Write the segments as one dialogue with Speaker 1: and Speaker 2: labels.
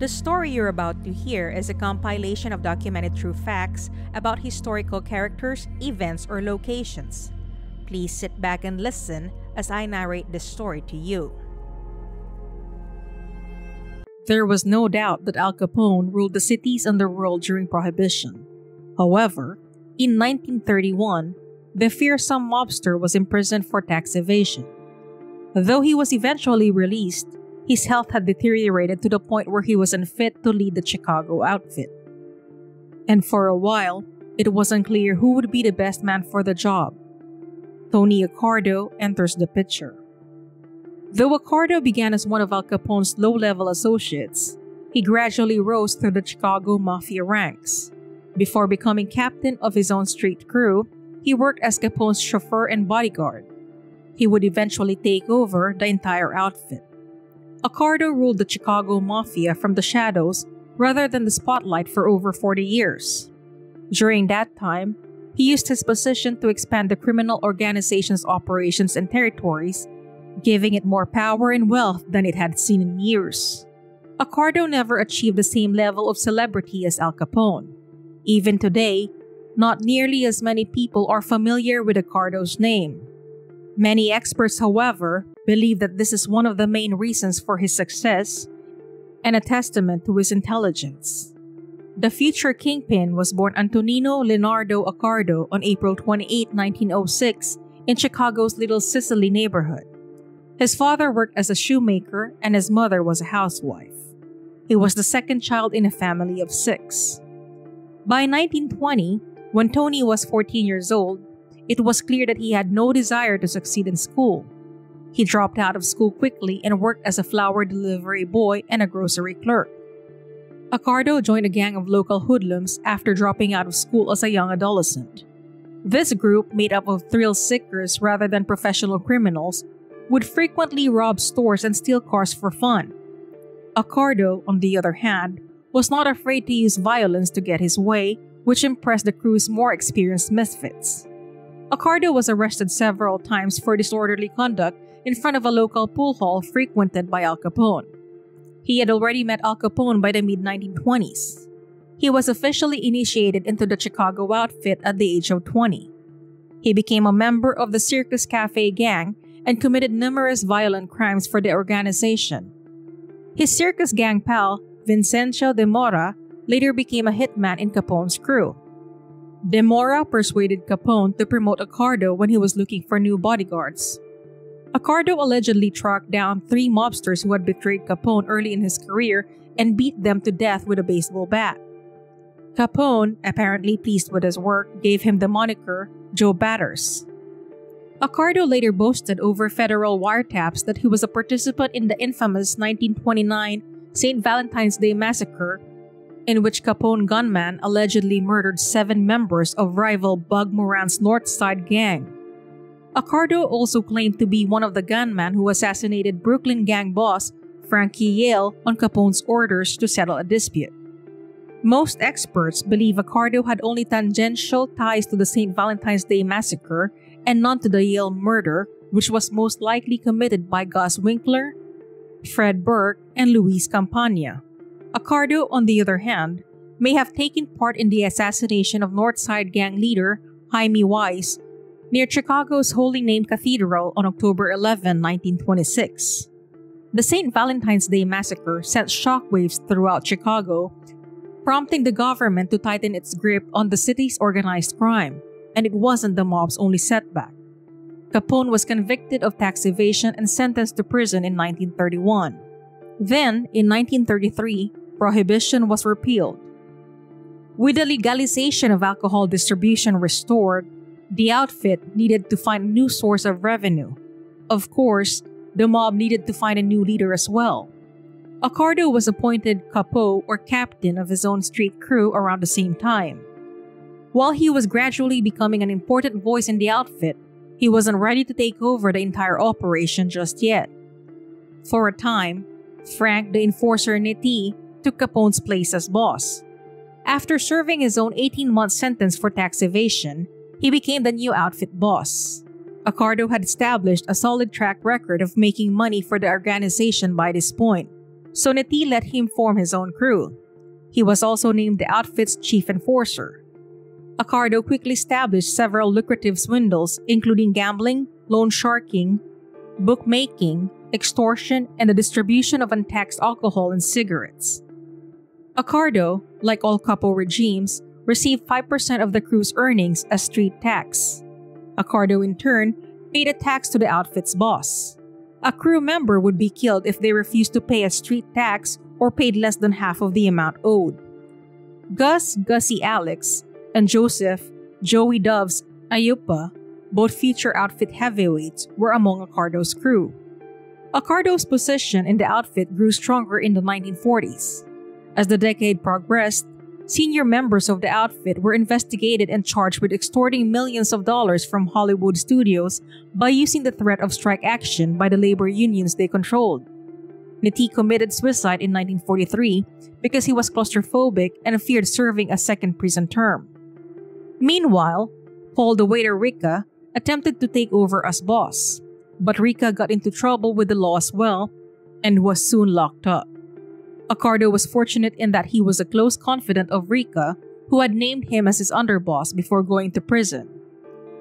Speaker 1: The story you're about to hear is a compilation of documented true facts about historical characters, events, or locations. Please sit back and listen as I narrate this story to you.
Speaker 2: There was no doubt that Al Capone ruled the cities and the world during Prohibition. However, in 1931, the fearsome mobster was imprisoned for tax evasion. Though he was eventually released, his health had deteriorated to the point where he was unfit to lead the Chicago outfit. And for a while, it was unclear who would be the best man for the job. Tony Accardo enters the picture. Though Accardo began as one of Al Capone's low level associates, he gradually rose through the Chicago Mafia ranks. Before becoming captain of his own street crew, he worked as Capone's chauffeur and bodyguard. He would eventually take over the entire outfit. Accardo ruled the Chicago Mafia from the shadows rather than the spotlight for over 40 years. During that time, he used his position to expand the criminal organization's operations and territories, giving it more power and wealth than it had seen in years. Accardo never achieved the same level of celebrity as Al Capone. Even today, not nearly as many people are familiar with Accardo's name. Many experts, however, believe that this is one of the main reasons for his success and a testament to his intelligence. The future kingpin was born Antonino Leonardo Accardo on April 28, 1906, in Chicago's Little Sicily neighborhood. His father worked as a shoemaker and his mother was a housewife. He was the second child in a family of six. By 1920, when Tony was 14 years old, it was clear that he had no desire to succeed in school. He dropped out of school quickly and worked as a flower delivery boy and a grocery clerk. Accardo joined a gang of local hoodlums after dropping out of school as a young adolescent. This group, made up of thrill seekers rather than professional criminals, would frequently rob stores and steal cars for fun. Accardo, on the other hand, was not afraid to use violence to get his way, which impressed the crew's more experienced misfits. Accardo was arrested several times for disorderly conduct in front of a local pool hall frequented by Al Capone. He had already met Al Capone by the mid 1920s. He was officially initiated into the Chicago outfit at the age of 20. He became a member of the Circus Cafe gang and committed numerous violent crimes for the organization. His circus gang pal, Vincenzo de Mora, later became a hitman in Capone's crew. De Mora persuaded Capone to promote Accardo when he was looking for new bodyguards. Accardo allegedly tracked down three mobsters who had betrayed Capone early in his career and beat them to death with a baseball bat. Capone, apparently pleased with his work, gave him the moniker Joe Batters. Accardo later boasted over federal wiretaps that he was a participant in the infamous 1929 St. Valentine's Day Massacre in which Capone gunman allegedly murdered seven members of rival Bug Moran's North Side gang. Accardo also claimed to be one of the gunmen who assassinated Brooklyn gang boss Frankie Yale on Capone's orders to settle a dispute. Most experts believe Accardo had only tangential ties to the St. Valentine's Day massacre and none to the Yale murder, which was most likely committed by Gus Winkler, Fred Burke, and Luis Campagna. Accardo, on the other hand, may have taken part in the assassination of Northside gang leader Hymie Weiss near Chicago's Holy Name Cathedral on October 11, 1926. The St. Valentine's Day massacre sent shockwaves throughout Chicago, prompting the government to tighten its grip on the city's organized crime, and it wasn't the mob's only setback. Capone was convicted of tax evasion and sentenced to prison in 1931. Then, in 1933, prohibition was repealed. With the legalization of alcohol distribution restored, the outfit needed to find a new source of revenue. Of course, the mob needed to find a new leader as well. Accardo was appointed capo or captain of his own street crew around the same time. While he was gradually becoming an important voice in the outfit, he wasn't ready to take over the entire operation just yet. For a time, Frank the Enforcer Nitti took Capone's place as boss. After serving his own 18 month sentence for tax evasion, he became the new outfit boss. Accardo had established a solid track record of making money for the organization by this point. so Nitti let him form his own crew. He was also named the outfit's chief enforcer. Accardo quickly established several lucrative swindles, including gambling, loan sharking, bookmaking, extortion, and the distribution of untaxed alcohol and cigarettes. Accardo, like all capo regimes, received 5% of the crew's earnings as street tax. Accardo, in turn, paid a tax to the outfit's boss. A crew member would be killed if they refused to pay a street tax or paid less than half of the amount owed. Gus Gussie Alex and Joseph Joey Doves Aiuppa, both future outfit heavyweights, were among Accardo's crew. Accardo's position in the outfit grew stronger in the 1940s. As the decade progressed, senior members of the outfit were investigated and charged with extorting millions of dollars from Hollywood studios by using the threat of strike action by the labor unions they controlled. Nitti committed suicide in 1943 because he was claustrophobic and feared serving a second prison term. Meanwhile, Paul the waiter Ricca attempted to take over as boss, but Ricca got into trouble with the law as well and was soon locked up. Accardo was fortunate in that he was a close confidant of Ricca, who had named him as his underboss before going to prison.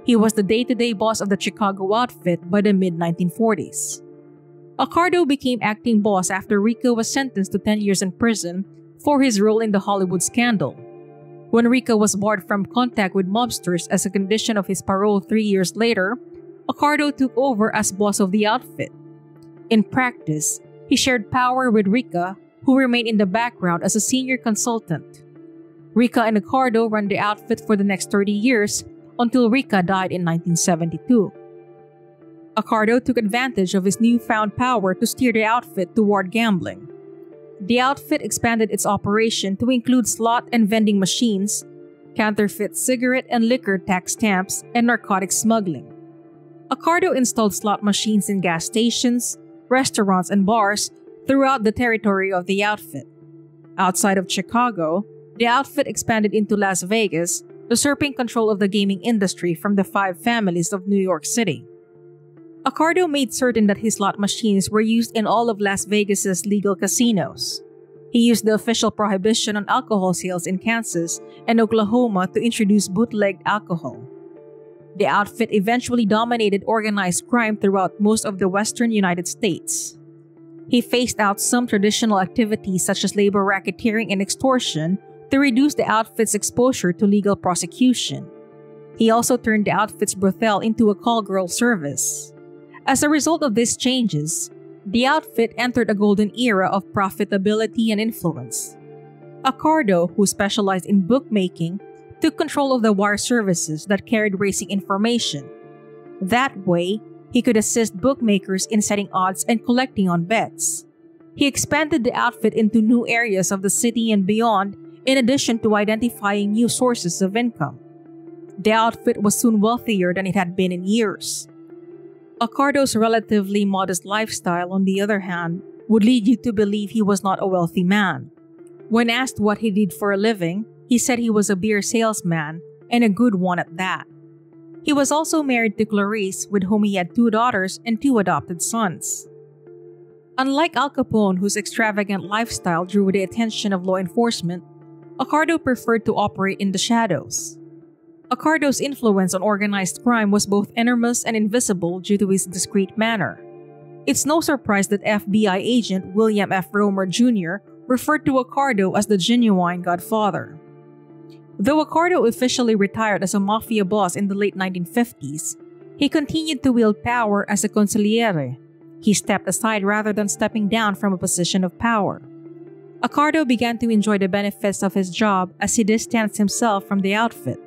Speaker 2: He was the day to day boss of the Chicago outfit by the mid 1940s. Accardo became acting boss after Ricca was sentenced to 10 years in prison for his role in the Hollywood scandal. When Ricca was barred from contact with mobsters as a condition of his parole three years later, Accardo took over as boss of the outfit. In practice, he shared power with Ricca, who remained in the background as a senior consultant. Ricca and Accardo ran the outfit for the next 30 years until Ricca died in 1972. Accardo took advantage of his newfound power to steer the outfit toward gambling. The outfit expanded its operation to include slot and vending machines, counterfeit cigarette and liquor tax stamps, and narcotic smuggling. Accardo installed slot machines in gas stations, restaurants, and bars throughout the territory of the outfit. Outside of Chicago, the outfit expanded into Las Vegas, usurping control of the gaming industry from the five families of New York City. Accardo made certain that his slot machines were used in all of Las Vegas's legal casinos. He used the official prohibition on alcohol sales in Kansas and Oklahoma to introduce bootlegged alcohol. The outfit eventually dominated organized crime throughout most of the western United States. He phased out some traditional activities such as labor racketeering and extortion to reduce the outfit's exposure to legal prosecution. He also turned the outfit's brothel into a call girl service. As a result of these changes, the outfit entered a golden era of profitability and influence. Accardo, who specialized in bookmaking, took control of the wire services that carried racing information. That way, he could assist bookmakers in setting odds and collecting on bets. He expanded the outfit into new areas of the city and beyond, in addition to identifying new sources of income. The outfit was soon wealthier than it had been in years. Accardo's relatively modest lifestyle, on the other hand, would lead you to believe he was not a wealthy man. When asked what he did for a living, he said he was a beer salesman, and a good one at that. He was also married to Clarice, with whom he had two daughters and two adopted sons. Unlike Al Capone, whose extravagant lifestyle drew the attention of law enforcement, Accardo preferred to operate in the shadows. Accardo's influence on organized crime was both enormous and invisible due to his discreet manner. It's no surprise that FBI agent William F. Roemer Jr. referred to Accardo as the genuine godfather. Though Accardo officially retired as a mafia boss in the late 1950s, he continued to wield power as a consigliere. He stepped aside rather than stepping down from a position of power. Accardo began to enjoy the benefits of his job as he distanced himself from the outfit.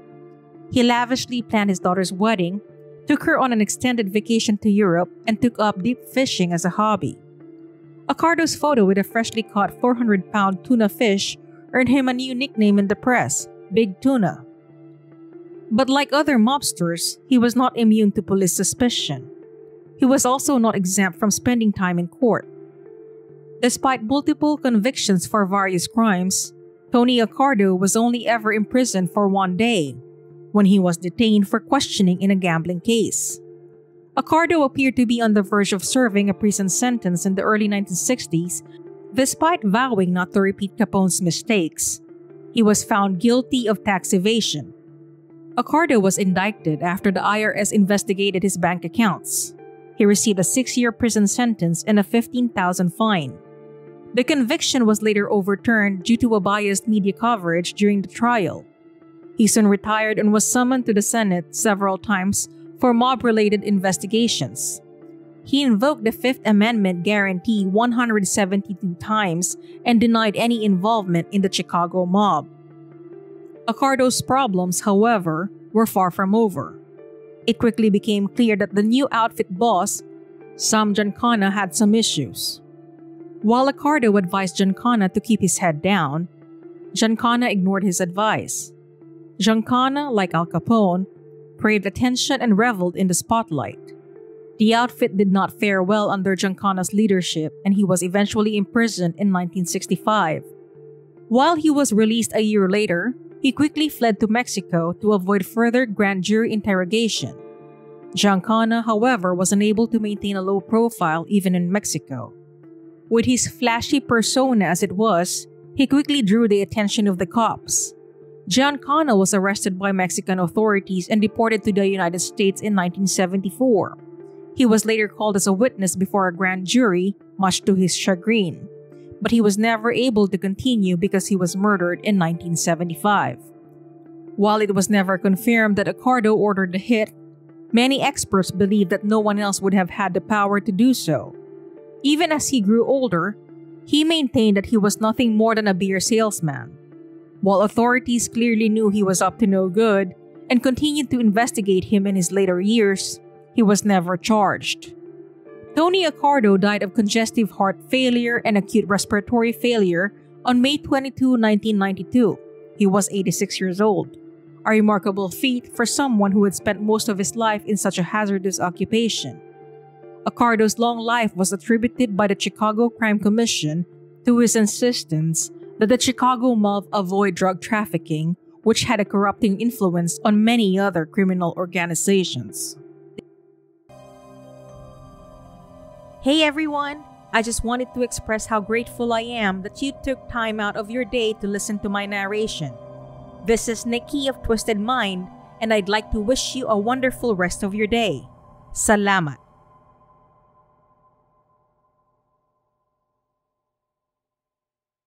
Speaker 2: He lavishly planned his daughter's wedding, took her on an extended vacation to Europe, and took up deep fishing as a hobby. Accardo's photo with a freshly caught 400 pound tuna fish earned him a new nickname in the press Big Tuna. But like other mobsters, he was not immune to police suspicion. He was also not exempt from spending time in court. Despite multiple convictions for various crimes, Tony Accardo was only ever imprisoned for one day when he was detained for questioning in a gambling case. Accardo appeared to be on the verge of serving a prison sentence in the early 1960s Despite vowing not to repeat Capone's mistakes, he was found guilty of tax evasion. Accardo was indicted after the IRS investigated his bank accounts. He received a six year prison sentence and a 15,000 fine. The conviction was later overturned due to a biased media coverage during the trial. He soon retired and was summoned to the Senate several times for mob related investigations. He invoked the Fifth Amendment guarantee 172 times and denied any involvement in the Chicago mob. Accardo's problems, however, were far from over. It quickly became clear that the new outfit boss, Sam Giancana, had some issues. While Accardo advised Giancana to keep his head down, Giancana ignored his advice. Giancana, like Al Capone, craved attention and reveled in the spotlight. The outfit did not fare well under Giancana's leadership, and he was eventually imprisoned in 1965. While he was released a year later, he quickly fled to Mexico to avoid further grand jury interrogation. Giancana, however, was unable to maintain a low profile even in Mexico. With his flashy persona as it was, he quickly drew the attention of the cops. Giancana was arrested by Mexican authorities and deported to the United States in 1974. He was later called as a witness before a grand jury, much to his chagrin. But he was never able to continue because he was murdered in 1975. While it was never confirmed that Accardo ordered the hit, many experts believe that no one else would have had the power to do so. Even as he grew older, he maintained that he was nothing more than a beer salesman. While authorities clearly knew he was up to no good and continued to investigate him in his later years, he was never charged. Tony Accardo died of congestive heart failure and acute respiratory failure on May 22, 1992. He was 86 years old, a remarkable feat for someone who had spent most of his life in such a hazardous occupation. Accardo's long life was attributed by the Chicago Crime Commission to his insistence that the Chicago mob avoid drug trafficking, which had a corrupting influence on many other criminal organizations.
Speaker 1: Hey everyone! I just wanted to express how grateful I am that you took time out of your day to listen to my narration. This is Nikki of Twysted Mind, and I'd like to wish you a wonderful rest of your day. Salamat!